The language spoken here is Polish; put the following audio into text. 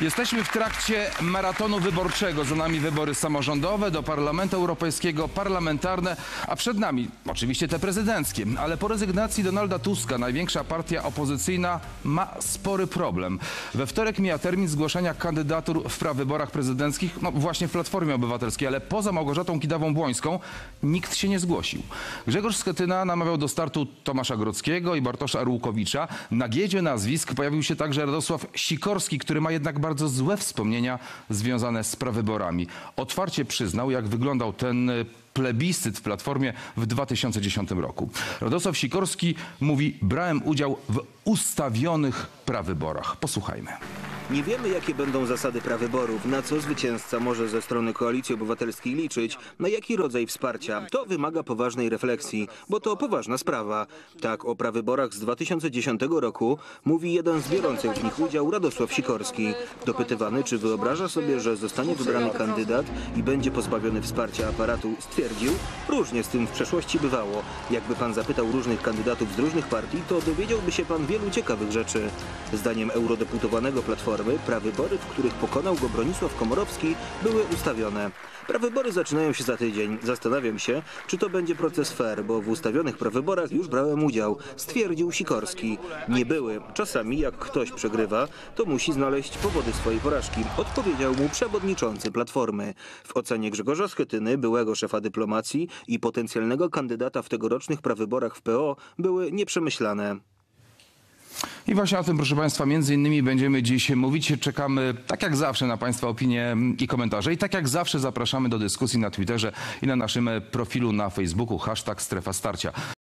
Jesteśmy w trakcie maratonu wyborczego. Za nami wybory samorządowe do Parlamentu Europejskiego, parlamentarne, a przed nami oczywiście te prezydenckie. Ale po rezygnacji Donalda Tuska największa partia opozycyjna ma spory problem. We wtorek mija termin zgłoszenia kandydatur w prawyborach prezydenckich, no właśnie w Platformie Obywatelskiej, ale poza Małgorzatą Kidawą-Błońską nikt się nie zgłosił. Grzegorz Schetyna namawiał do startu Tomasza Grodzkiego i Bartosza Arłukowicza. Na giedzie nazwisk pojawił się także Radosław Sikorski, który ma jednak bardzo złe wspomnienia związane z prawyborami. Otwarcie przyznał, jak wyglądał ten y, plebiscyt w Platformie w 2010 roku. Radosław Sikorski mówi, brałem udział w ustawionych prawyborach. Posłuchajmy. Nie wiemy, jakie będą zasady prawyborów, na co zwycięzca może ze strony Koalicji Obywatelskiej liczyć, na jaki rodzaj wsparcia. To wymaga poważnej refleksji, bo to poważna sprawa. Tak o prawyborach z 2010 roku mówi jeden z biorących w nich udział Radosław Sikorski. Dopytywany, czy wyobraża sobie, że zostanie wybrany kandydat i będzie pozbawiony wsparcia aparatu, stwierdził, różnie z tym w przeszłości bywało. Jakby pan zapytał różnych kandydatów z różnych partii, to dowiedziałby się pan wielu ciekawych rzeczy. Zdaniem eurodeputowanego Platformy, prawybory, w których pokonał go Bronisław Komorowski, były ustawione. Prawybory zaczynają się za tydzień. Zastanawiam się, czy to będzie proces fair, bo w ustawionych prawyborach już brałem udział, stwierdził Sikorski. Nie były. Czasami jak ktoś przegrywa, to musi znaleźć powody swojej porażki, odpowiedział mu przewodniczący Platformy. W ocenie Grzegorza Schetyny, byłego szefa dyplomacji i potencjalnego kandydata w tegorocznych prawyborach w PO, były nieprzemyślane. I właśnie o tym, proszę Państwa, między innymi będziemy dziś mówić. Czekamy, tak jak zawsze, na Państwa opinie i komentarze. I tak jak zawsze zapraszamy do dyskusji na Twitterze i na naszym profilu na Facebooku, hashtag Strefa Starcia.